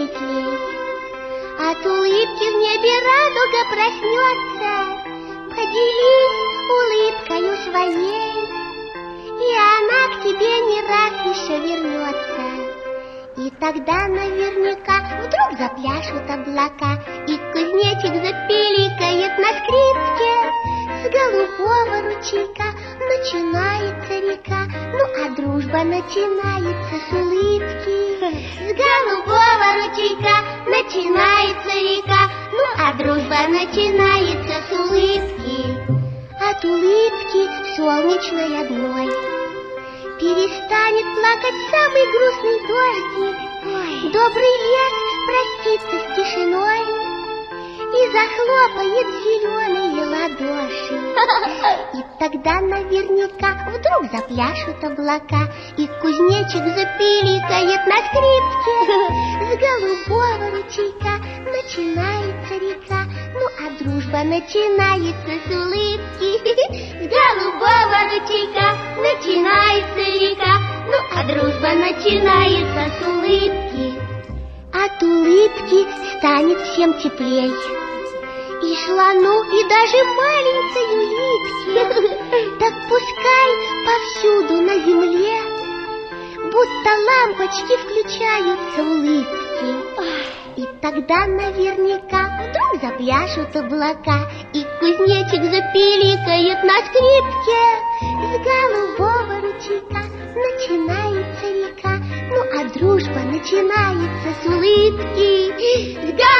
светлей. От улыбки в небе радуга проснется, Поделись улыбкою своей, И она к тебе не раз еще вернется. И тогда наверняка вдруг запляшут облака, И кузнечик запиликает на скрипке. С голубого ручейка начинается река, Ну а дружба начинается с улыбки. С голубого ручейка начинается река, Ну а дружба начинается с улыбки. От улыбки солнечной одной Перестанет плакать самый грустный дождик Ой. Добрый лес простится с тишиной И захлопает зеленые ладоши И тогда наверняка вдруг запляшут облака И кузнечик запиликает на скрипке. С голубого ручейка начинается река Ну а дружба начинается с улыбки. С голубого ручейка начинается река Ну а дружба начинается с улыбки. От улыбки станет всем теплей и слону, и даже маленькой улитке Так пускай повсюду на земле Будто лампочки включаются улыбки. И тогда наверняка вдруг запляшут облака И кузнечик запиликает на скрипке. С голубого ручейка начинается река Ну а дружба начинается с улыбки. С голубого